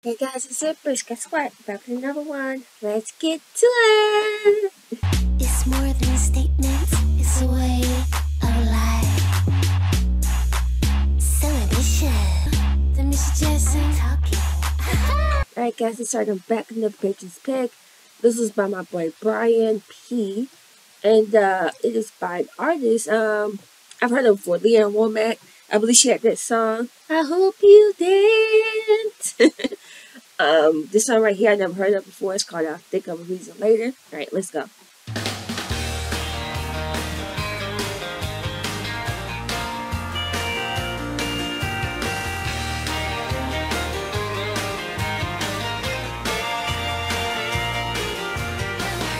Hey guys, it's Empress. Guess what? Back with another one. Let's get to it. It's more than a statement, it's a way of life. So ambitious. The Jackson talking. Alright guys, let's. I'm back in the Patreon's pick. This is by my boy Brian P. And uh, it is by an artist. Um, I've heard of before, Lee Ann Womack. I believe she had that song. I hope you dance. um, this song right here I never heard of before. It's called I'll Think of a Reason Later. Alright, let's go.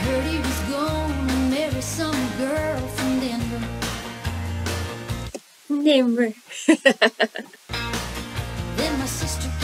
Heard he was gonna marry some girl from Denver. Then my sister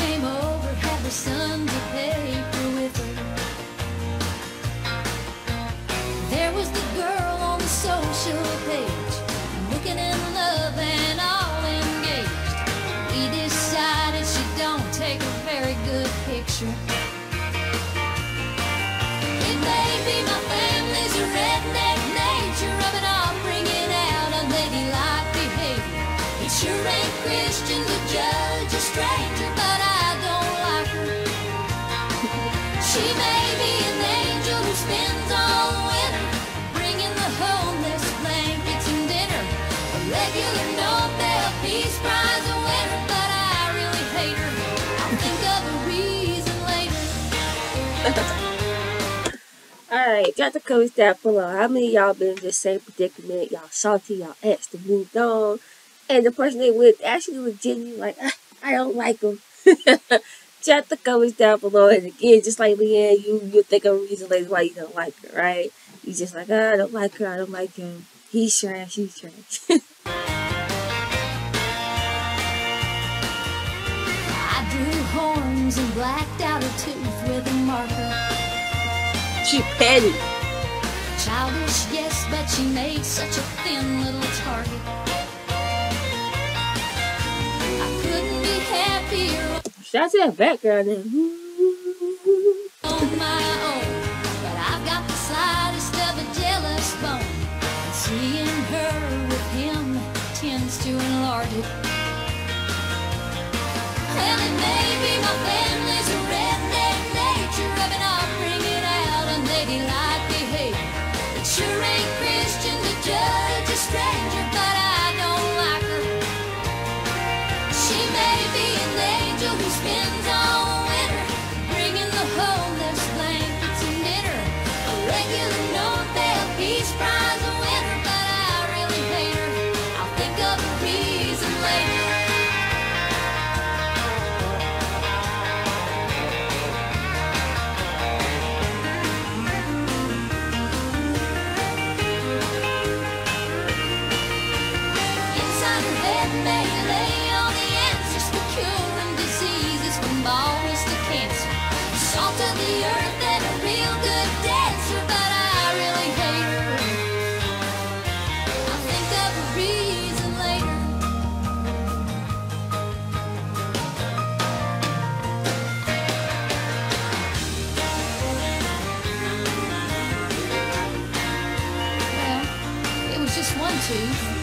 Alright, got the comments down below. How many y'all been in the same predicament? Y'all salty, y'all ex to move on. And the person they with actually legitimately like, "Ah, I don't like him. Drop the comments down below. And again, just like Lee Ann, you you think of a reason later why you don't like her, right? You just like, ah, I don't like her, I don't like him. He's trash, he's trash. I drew horns and blacked out a tooth with a marker. she petty. Childish, yes, but she made such a thin little target. Shout out to that background then. on my own, but I've got the slightest of a jealous bone. And seeing her with him tends to enlarge it. Well, it may be my was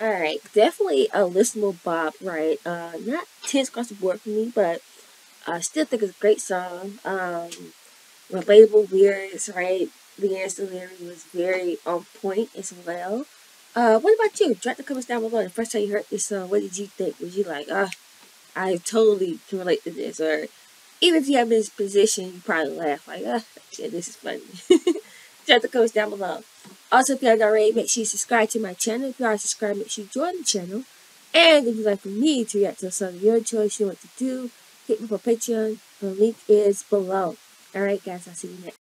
Alright, definitely a listenable bop, right? Uh, not 10 across the board for me, but I still think it's a great song. Um, relatable lyrics, right? The answer lyric was very on point as well. Uh, what about you? Drop the comments down below. The first time you heard this song, what did you think? Was you like, ah, I totally can relate to this? Or even if you have this position, you probably laugh like, ah, shit, this is funny. Drop the comments down below. Also, if you haven't already, make sure you subscribe to my channel. If you are subscribed, make sure you join the channel. And if you'd like for me to react to a song of your choice, you know what to do, hit me for Patreon. The link is below. Alright, guys, I'll see you next.